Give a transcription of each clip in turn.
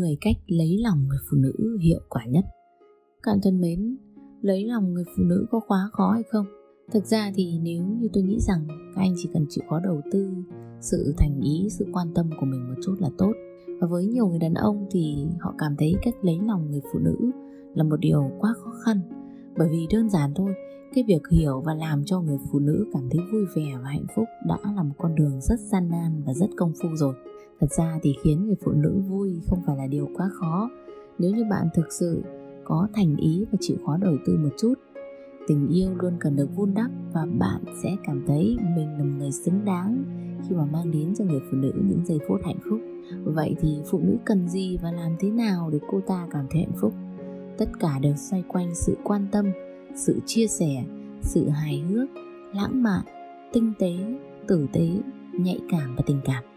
10 cách lấy lòng người phụ nữ hiệu quả nhất. Các bạn thân mến, lấy lòng người phụ nữ có quá khó hay không? Thực ra thì nếu như tôi nghĩ rằng các anh chỉ cần chịu khó đầu tư sự thành ý, sự quan tâm của mình một chút là tốt. Và với nhiều người đàn ông thì họ cảm thấy cách lấy lòng người phụ nữ là một điều quá khó khăn bởi vì đơn giản thôi cái việc hiểu và làm cho người phụ nữ cảm thấy vui vẻ và hạnh phúc đã là một con đường rất gian nan và rất công phu rồi thật ra thì khiến người phụ nữ vui không phải là điều quá khó. Nếu như bạn thực sự có thành ý và chịu khó đầu tư một chút, tình yêu luôn cần được vun đắp và bạn sẽ cảm thấy mình là một người xứng đáng khi mà mang đến cho người phụ nữ những giây phút hạnh phúc. Vậy thì phụ nữ cần gì và làm thế nào để cô ta cảm thấy hạnh phúc? Tất cả đều xoay quanh sự quan tâm, sự chia sẻ, sự hài hước, lãng mạn, tinh tế, tử tế, nhạy cảm và tình cảm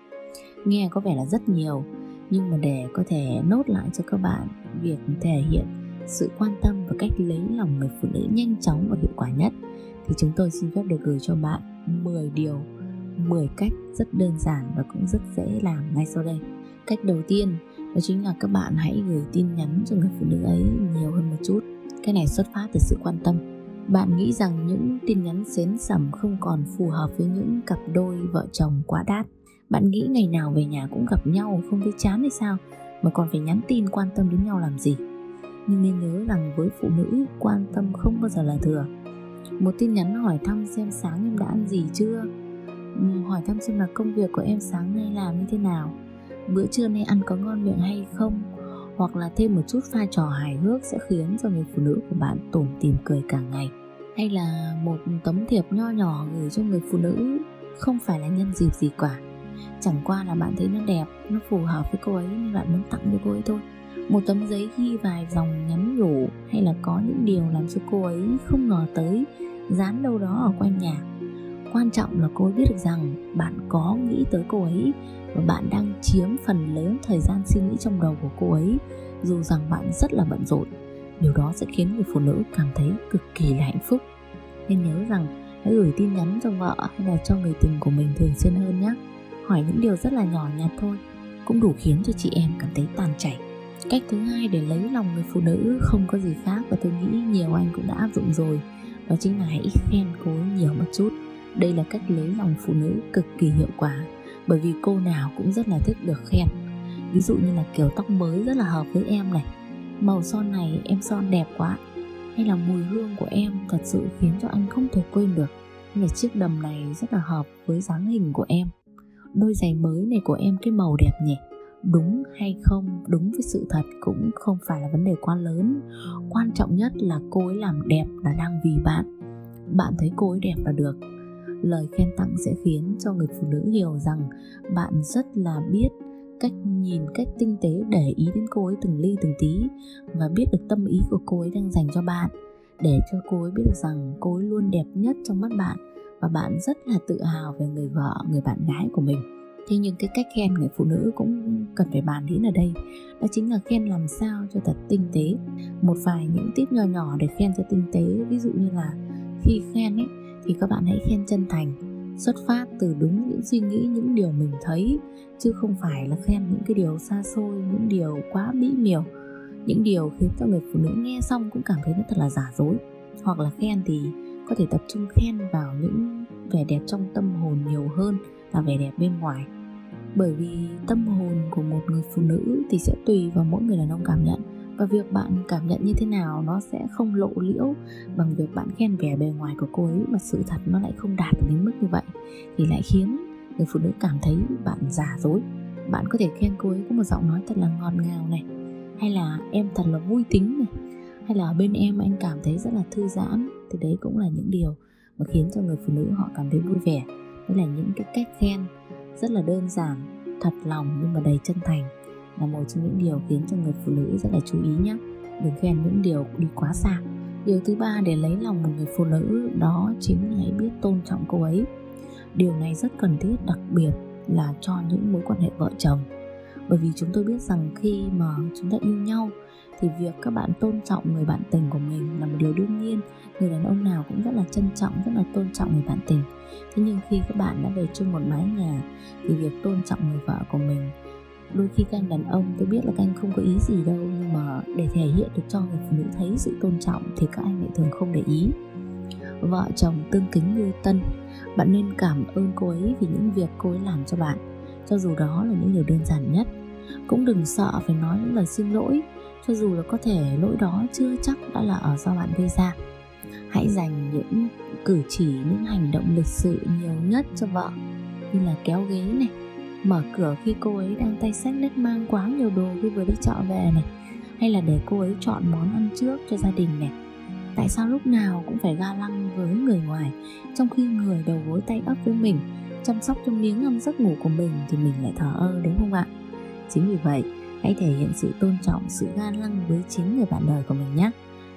nghe có vẻ là rất nhiều, nhưng mà để có thể nốt lại cho các bạn việc thể hiện sự quan tâm và cách lấy lòng người phụ nữ nhanh chóng và hiệu quả nhất, thì chúng tôi xin phép được gửi cho bạn 10 điều 10 cách rất đơn giản và cũng rất dễ làm ngay sau đây. Cách đầu tiên, đó chính là các bạn hãy gửi tin nhắn cho người phụ nữ ấy nhiều hơn một chút. Cái này xuất phát từ sự quan tâm. Bạn nghĩ rằng những tin nhắn xến sẩm không còn phù hợp với những cặp đôi vợ chồng quá đát bạn nghĩ ngày nào về nhà cũng gặp nhau, không thấy chán hay sao? Mà còn phải nhắn tin quan tâm đến nhau làm gì? Nhưng nên nhớ rằng với phụ nữ, quan tâm không bao giờ là thừa. Một tin nhắn hỏi thăm xem sáng em đã ăn gì chưa? Ừ, hỏi thăm xem là công việc của em sáng nay làm như thế nào? Bữa trưa nay ăn có ngon miệng hay không? Hoặc là thêm một chút pha trò hài hước sẽ khiến cho người phụ nữ của bạn tủm tìm cười cả ngày. Hay là một tấm thiệp nho nhỏ gửi cho người phụ nữ, không phải là nhân dịp gì cả chẳng qua là bạn thấy nó đẹp, nó phù hợp với cô ấy nên bạn muốn tặng cho cô ấy thôi. Một tấm giấy ghi vài dòng nhắn nhủ hay là có những điều làm cho cô ấy không ngờ tới, dán đâu đó ở quanh nhà. Quan trọng là cô ấy biết được rằng bạn có nghĩ tới cô ấy và bạn đang chiếm phần lớn thời gian suy nghĩ trong đầu của cô ấy, dù rằng bạn rất là bận rộn. Điều đó sẽ khiến người phụ nữ cảm thấy cực kỳ là hạnh phúc. Nên nhớ rằng hãy gửi tin nhắn cho vợ hay là cho người tình của mình thường xuyên hơn nhé hỏi những điều rất là nhỏ nhặt thôi, cũng đủ khiến cho chị em cảm thấy tàn chảy. Cách thứ hai để lấy lòng người phụ nữ không có gì khác và tôi nghĩ nhiều anh cũng đã áp dụng rồi, đó chính là hãy khen cô ấy nhiều một chút. Đây là cách lấy lòng phụ nữ cực kỳ hiệu quả, bởi vì cô nào cũng rất là thích được khen. Ví dụ như là kiểu tóc mới rất là hợp với em này, màu son này em son đẹp quá, hay là mùi hương của em thật sự khiến cho anh không thể quên được. Hay là chiếc đầm này rất là hợp với dáng hình của em đôi giày mới này của em cái màu đẹp nhỉ? Đúng hay không? Đúng với sự thật cũng không phải là vấn đề quá lớn. Quan trọng nhất là cô ấy làm đẹp là đang vì bạn. Bạn thấy cô ấy đẹp là được. Lời khen tặng sẽ khiến cho người phụ nữ hiểu rằng bạn rất là biết cách nhìn, cách tinh tế để ý đến cô ấy từng ly từng tí và biết được tâm ý của cô ấy đang dành cho bạn. Để cho cô ấy biết được rằng cô ấy luôn đẹp nhất trong mắt bạn và bạn rất là tự hào về người vợ, người bạn gái của mình. Thế nhưng cái cách khen người phụ nữ cũng cần phải bàn đến ở đây. Đó chính là khen làm sao cho thật tinh tế. Một vài những tip nhỏ nhỏ để khen cho tinh tế. Ví dụ như là khi khen ấy, thì các bạn hãy khen chân thành, xuất phát từ đúng những suy nghĩ, những điều mình thấy, chứ không phải là khen những cái điều xa xôi, những điều quá mỹ miều. Những điều khiến cho người phụ nữ nghe xong cũng cảm thấy nó thật là giả dối. Hoặc là khen thì có thể tập trung khen vào những vẻ đẹp trong tâm hồn nhiều hơn là vẻ đẹp bên ngoài. Bởi vì tâm hồn của một người phụ nữ thì sẽ tùy vào mỗi người đàn ông cảm nhận. Và việc bạn cảm nhận như thế nào nó sẽ không lộ liễu bằng việc bạn khen vẻ bề ngoài của cô ấy, mà sự thật nó lại không đạt đến mức như vậy. Thì lại khiến người phụ nữ cảm thấy bạn giả dối. Bạn có thể khen cô ấy có một giọng nói thật là ngọt ngào này, hay là em thật là vui tính này, hay là ở bên em anh cảm thấy rất là thư giãn thì đấy cũng là những điều mà khiến cho người phụ nữ họ cảm thấy vui vẻ. Đây là những cái cách khen rất là đơn giản, thật lòng nhưng mà đầy chân thành. Là một trong những điều khiến cho người phụ nữ rất là chú ý nhé đừng khen những điều đi quá xa. Điều thứ ba để lấy lòng một người phụ nữ đó chính là hãy biết tôn trọng cô ấy. Điều này rất cần thiết, đặc biệt là cho những mối quan hệ vợ chồng. Bởi vì chúng tôi biết rằng khi mà chúng ta yêu nhau thì việc các bạn tôn trọng người bạn tình của mình là một điều đương nhiên. Người đàn ông nào cũng rất là trân trọng, rất là tôn trọng người bạn tình. Thế nhưng khi các bạn đã về chung một mái nhà, thì việc tôn trọng người vợ của mình, đôi khi các anh đàn ông, tôi biết là các anh không có ý gì đâu, nhưng mà để thể hiện được cho người phụ nữ thấy sự tôn trọng thì các anh lại thường không để ý. Vợ chồng tương kính như tân, bạn nên cảm ơn cô ấy vì những việc cô ấy làm cho bạn, cho dù đó là những điều đơn giản nhất. Cũng đừng sợ phải nói những lời xin lỗi cho dù là có thể lỗi đó chưa chắc đã là ở do bạn gây ra. Hãy dành những cử chỉ, những hành động lịch sự nhiều nhất cho vợ, như là kéo ghế này, mở cửa khi cô ấy đang tay xách đất mang quá nhiều đồ khi vừa đi chợ về này, hay là để cô ấy chọn món ăn trước cho gia đình này. Tại sao lúc nào cũng phải ga lăng với người ngoài, trong khi người đầu gối tay ấp với mình, chăm sóc cho miếng ăn giấc ngủ của mình thì mình lại thờ ơ, đúng không ạ? Chính vì vậy hãy thể hiện sự tôn trọng, sự gan lăng với chính người bạn đời của mình nhé.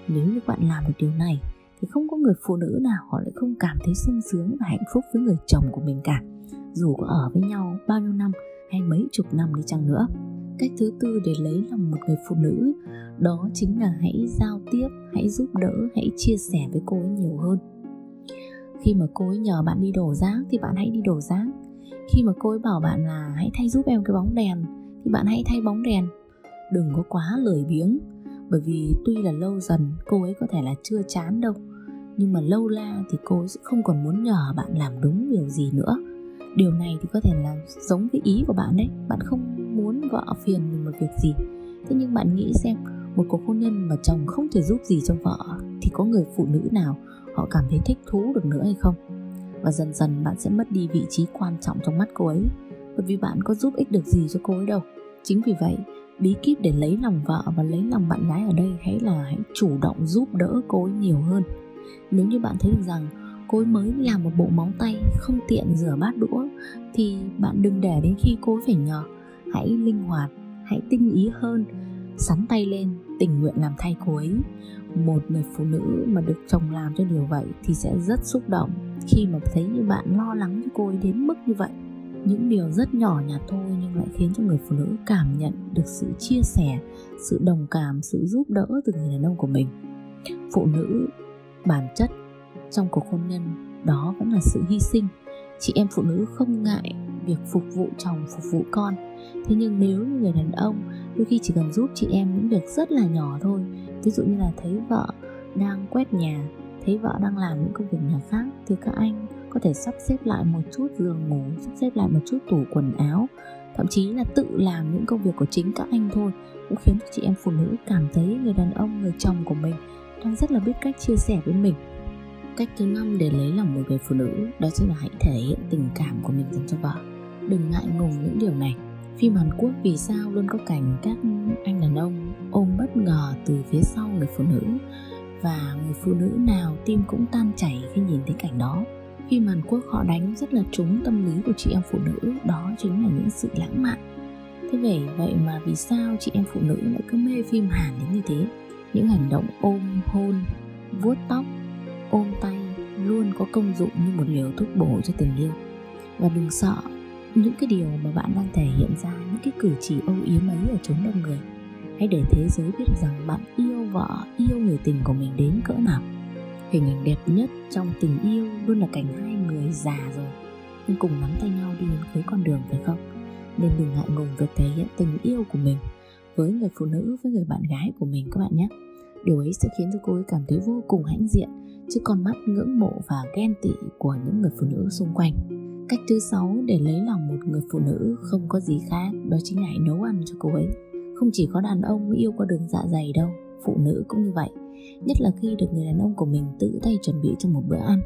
Nếu như bạn làm được điều này, thì không có người phụ nữ nào họ lại không cảm thấy sung sướng và hạnh phúc với người chồng của mình cả. Dù có ở với nhau bao nhiêu năm hay mấy chục năm đi chăng nữa, cách thứ tư để lấy lòng một người phụ nữ, đó chính là hãy giao tiếp, hãy giúp đỡ, hãy chia sẻ với cô ấy nhiều hơn. Khi mà cô ấy nhờ bạn đi đổ rác thì bạn hãy đi đổ rác. Khi mà cô ấy bảo bạn là hãy thay giúp em cái bóng đèn thì bạn hãy thay bóng đèn. Đừng có quá lười biếng, bởi vì tuy là lâu dần cô ấy có thể là chưa chán đâu, nhưng mà lâu la thì cô ấy sẽ không còn muốn nhờ bạn làm đúng điều gì nữa. Điều này thì có thể là giống với ý của bạn đấy, bạn không muốn vợ phiền mình một việc gì. Thế nhưng bạn nghĩ xem, một cuộc hôn nhân mà chồng không thể giúp gì cho vợ thì có người phụ nữ nào họ cảm thấy thích thú được nữa hay không? Và dần dần bạn sẽ mất đi vị trí quan trọng trong mắt cô ấy, bởi vì bạn có giúp ích được gì cho cô ấy đâu chính vì vậy, bí kíp để lấy lòng vợ và lấy lòng bạn gái ở đây hãy là hãy chủ động giúp đỡ cô ấy nhiều hơn. Nếu như bạn thấy được rằng cô ấy mới làm một bộ móng tay không tiện rửa bát đũa, thì bạn đừng để đến khi cô ấy phải nhờ hãy linh hoạt, hãy tinh ý hơn, sắn tay lên, tình nguyện làm thay cô ấy. Một người phụ nữ mà được chồng làm cho điều vậy thì sẽ rất xúc động khi mà thấy như bạn lo lắng cho cô ấy đến mức như vậy những điều rất nhỏ nhặt thôi nhưng lại khiến cho người phụ nữ cảm nhận được sự chia sẻ, sự đồng cảm, sự giúp đỡ từ người đàn ông của mình. Phụ nữ bản chất trong cuộc hôn nhân đó vẫn là sự hy sinh. Chị em phụ nữ không ngại việc phục vụ chồng, phục vụ con. Thế nhưng nếu như người đàn ông đôi khi chỉ cần giúp chị em những việc rất là nhỏ thôi, ví dụ như là thấy vợ đang quét nhà, thấy vợ đang làm những công việc nhà khác, thì các anh có thể sắp xếp lại một chút giường ngủ, sắp xếp lại một chút tủ quần áo. Thậm chí là tự làm những công việc của chính các anh thôi, cũng khiến cho chị em phụ nữ cảm thấy người đàn ông, người chồng của mình đang rất là biết cách chia sẻ với mình. Cách thứ năm để lấy lòng một người phụ nữ, đó chính là hãy thể hiện tình cảm của mình dành cho vợ. Đừng ngại ngùng những điều này. Phim Hàn Quốc vì sao luôn có cảnh các anh đàn ông ôm bất ngờ từ phía sau người phụ nữ và người phụ nữ nào tim cũng tan chảy khi nhìn thấy cảnh đó? Phim Hàn Quốc họ đánh rất là trúng tâm lý của chị em phụ nữ, đó chính là những sự lãng mạn. Thế vậy vậy mà vì sao chị em phụ nữ lại cứ mê phim Hàn đến như thế? Những hành động ôm, hôn, vuốt tóc, ôm tay luôn có công dụng như một liều thuốc bổ cho tình yêu. Và đừng sợ, những cái điều mà bạn đang thể hiện ra, những cái cử chỉ âu yếm ấy ở chốn đông người, hãy để thế giới biết rằng bạn yêu vợ, yêu người tình của mình đến cỡ nào hình ảnh đẹp nhất trong tình yêu luôn là cảnh hai người già rồi, nhưng cùng nắm tay nhau đi đến cuối con đường, phải không? Nên đừng ngại ngùng việc thể hiện tình yêu của mình với người phụ nữ, với người bạn gái của mình các bạn nhé. Điều ấy sẽ khiến cho cô ấy cảm thấy vô cùng hãnh diện, chứ con mắt ngưỡng mộ và ghen tị của những người phụ nữ xung quanh. Cách thứ sáu để lấy lòng một người phụ nữ không có gì khác, đó chính là hãy nấu ăn cho cô ấy. Không chỉ có đàn ông yêu qua đường dạ dày đâu phụ nữ cũng như vậy, nhất là khi được người đàn ông của mình tự tay chuẩn bị cho một bữa ăn.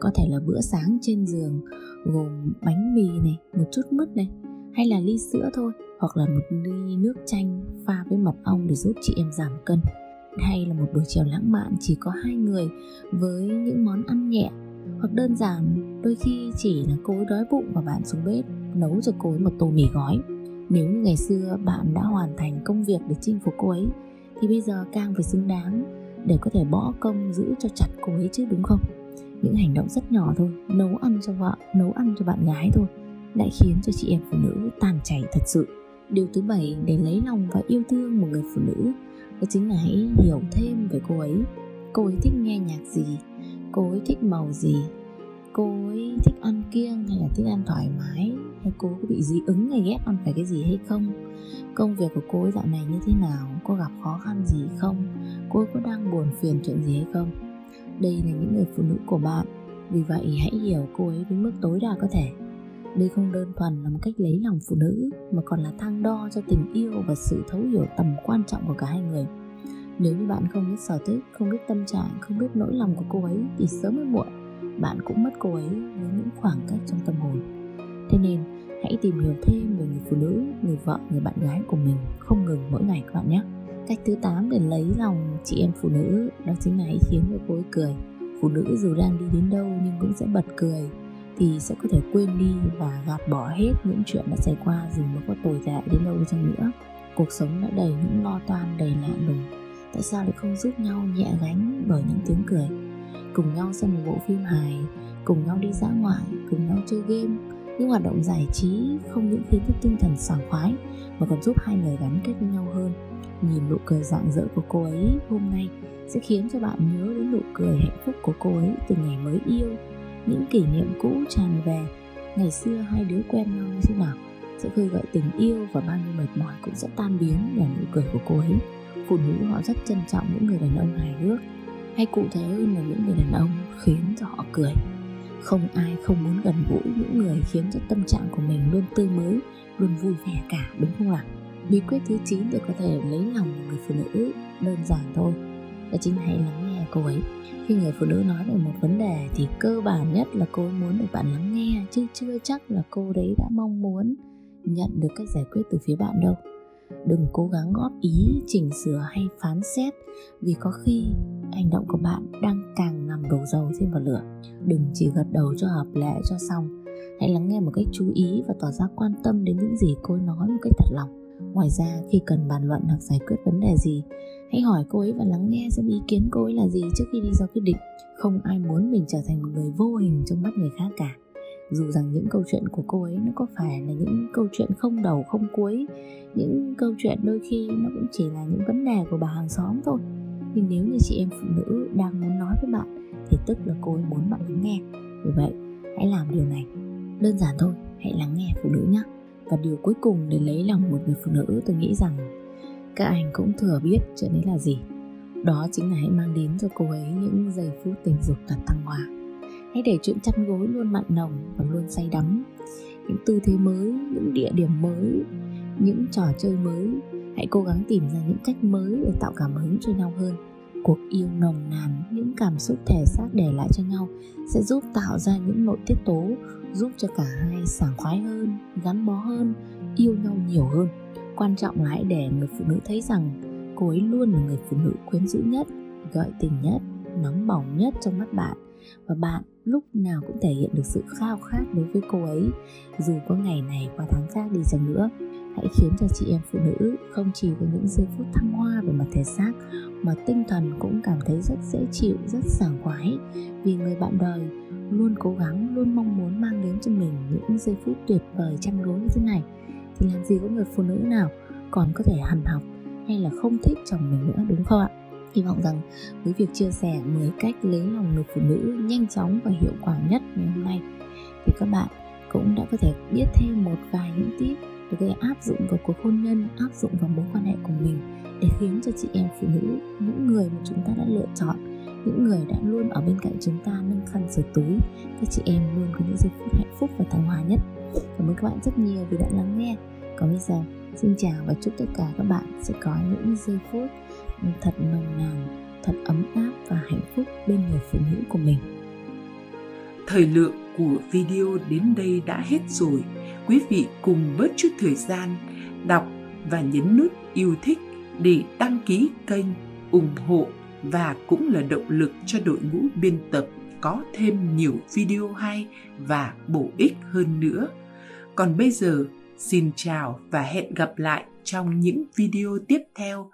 Có thể là bữa sáng trên giường, gồm bánh mì này, một chút mứt này, hay là ly sữa thôi, hoặc là một ly nước chanh pha với mật ong để giúp chị em giảm cân. Hay là một buổi chiều lãng mạn chỉ có hai người với những món ăn nhẹ, hoặc đơn giản, đôi khi chỉ là cô ấy đói bụng và bạn xuống bếp, nấu cho cô ấy một tô mì gói. Nếu như ngày xưa bạn đã hoàn thành công việc để chinh phục cô ấy thì bây giờ càng phải xứng đáng để có thể bỏ công giữ cho chặt cô ấy chứ, đúng không? Những hành động rất nhỏ thôi, nấu ăn cho vợ, nấu ăn cho bạn gái thôi, lại khiến cho chị em phụ nữ tàn chảy thật sự. Điều thứ bảy để lấy lòng và yêu thương một người phụ nữ, đó chính là hãy hiểu thêm về cô ấy. Cô ấy thích nghe nhạc gì? Cô ấy thích màu gì? Cô ấy thích ăn kiêng hay là thích ăn thoải mái? Hay cô có bị dị ứng hay ghét ăn phải cái gì hay không? Công việc của cô ấy dạo này như thế nào? Cô gặp khó khăn gì không? Cô ấy có đang buồn phiền chuyện gì hay không? Đây là những người phụ nữ của bạn. Vì vậy, hãy hiểu cô ấy đến mức tối đa có thể. Đây không đơn thuần là một cách lấy lòng phụ nữ, mà còn là thang đo cho tình yêu và sự thấu hiểu tầm quan trọng của cả hai người. Nếu như bạn không biết sở thích, không biết tâm trạng, không biết nỗi lòng của cô ấy, thì sớm hay muộn bạn cũng mất cô ấy với những khoảng cách trong tâm hồn. Thế nên, hãy tìm hiểu thêm về người phụ nữ, người vợ, người bạn gái của mình. Không ngừng mỗi ngày các bạn nhé. Cách thứ 8 để lấy lòng chị em phụ nữ, đó chính là hãy khiến cho cô ấy cười. Phụ nữ dù đang đi đến đâu nhưng cũng sẽ bật cười, thì sẽ có thể quên đi và gạt bỏ hết những chuyện đã xảy qua dù nó có tồi tệ đến đâu đi chăng nữa. Cuộc sống đã đầy những lo toan, đầy lạ lùng. Tại sao lại không giúp nhau nhẹ gánh bởi những tiếng cười? Cùng nhau xem một bộ phim hài, cùng nhau đi dã ngoại, cùng nhau chơi game. Những hoạt động giải trí không những khiến thức tinh thần sảng khoái, mà còn giúp hai người gắn kết với nhau hơn. Nhìn nụ cười rạng rỡ của cô ấy hôm nay sẽ khiến cho bạn nhớ đến nụ cười hạnh phúc của cô ấy từ ngày mới yêu. Những kỷ niệm cũ tràn về, ngày xưa hai đứa quen nhau như thế nào, sẽ khơi gợi tình yêu và bao nhiêu mệt mỏi cũng sẽ tan biến nhờ nụ cười của cô ấy. Phụ nữ họ rất trân trọng những người đàn ông hài hước hay cụ thể hơn là những người đàn ông khiến cho họ cười. Không ai không muốn gần gũi những người khiến cho tâm trạng của mình luôn tươi mới, luôn vui vẻ cả, đúng không ạ? Bí quyết thứ 9 để có thể lấy lòng một người phụ nữ đơn giản thôi. Đó chính là hãy lắng nghe cô ấy. Khi người phụ nữ nói về một vấn đề thì cơ bản nhất là cô ấy muốn được bạn lắng nghe, chứ chưa chắc là cô đấy đã mong muốn nhận được cách giải quyết từ phía bạn đâu. Đừng cố gắng góp ý, chỉnh sửa hay phán xét, vì có khi hành động của bạn đang càng nằm đổ dầu thêm vào lửa. Đừng chỉ gật đầu cho hợp lệ cho xong. Hãy lắng nghe một cách chú ý và tỏ ra quan tâm đến những gì cô ấy nói một cách thật lòng. Ngoài ra, khi cần bàn luận hoặc giải quyết vấn đề gì, hãy hỏi cô ấy và lắng nghe xem ý kiến cô ấy là gì trước khi đi ra quyết định. Không ai muốn mình trở thành một người vô hình trong mắt người khác cả. Dù rằng những câu chuyện của cô ấy nó có phải là những câu chuyện không đầu không cuối, những câu chuyện đôi khi nó cũng chỉ là những vấn đề của bà hàng xóm thôi nhưng nếu như chị em phụ nữ đang muốn nói với bạn, thì tức là cô ấy muốn bạn lắng nghe. Vì vậy, hãy làm điều này. Đơn giản thôi, hãy lắng nghe phụ nữ nhé và điều cuối cùng để lấy lòng một người phụ nữ, tôi nghĩ rằng các anh cũng thừa biết chuyện đấy là gì. Đó chính là hãy mang đến cho cô ấy những giây phút tình dục thật thăng hoa. Hãy để chuyện chăn gối luôn mặn nồng và luôn say đắm. Những tư thế mới, những địa điểm mới, những trò chơi mới hãy cố gắng tìm ra những cách mới để tạo cảm hứng cho nhau hơn. Cuộc yêu nồng nàn, những cảm xúc thể xác để lại cho nhau sẽ giúp tạo ra những nội tiết tố, giúp cho cả hai sảng khoái hơn, gắn bó hơn, yêu nhau nhiều hơn. Quan trọng là hãy để người phụ nữ thấy rằng cô ấy luôn là người phụ nữ quyến rũ nhất, gợi tình nhất, nóng bỏng nhất trong mắt bạn. Và bạn lúc nào cũng thể hiện được sự khao khát đối với cô ấy. Dù có ngày này qua tháng khác đi chăng nữa hãy khiến cho chị em phụ nữ không chỉ có những giây phút thăng hoa về mặt thể xác, mà tinh thần cũng cảm thấy rất dễ chịu, rất sảng khoái. Vì người bạn đời luôn cố gắng, luôn mong muốn mang đến cho mình những giây phút tuyệt vời chăn gối như thế này, thì làm gì có người phụ nữ nào còn có thể hằn học hay là không thích chồng mình nữa, đúng không ạ? Hy vọng rằng với việc chia sẻ 10 cách lấy lòng người phụ nữ nhanh chóng và hiệu quả nhất ngày hôm nay, thì các bạn cũng đã có thể biết thêm một vài những tip có thể áp dụng vào cuộc hôn nhân, áp dụng vào mối quan hệ của mình để khiến cho chị em phụ nữ, những người mà chúng ta đã lựa chọn, những người đã luôn ở bên cạnh chúng ta, nâng khăn sửa túi, các chị em luôn có những giây phút hạnh phúc và thăng hoa nhất. Cảm ơn các bạn rất nhiều vì đã lắng nghe. Còn bây giờ, xin chào và chúc tất cả các bạn sẽ có những giây phút ừ, thật nồng nàn, thật ấm áp và hạnh phúc bên người phụ nữ của mình. Thời lượng của video đến đây đã hết rồi quý vị cùng bớt chút thời gian đọc và nhấn nút yêu thích để đăng ký kênh ủng hộ và cũng là động lực cho đội ngũ biên tập có thêm nhiều video hay và bổ ích hơn nữa. Còn bây giờ, xin chào và hẹn gặp lại trong những video tiếp theo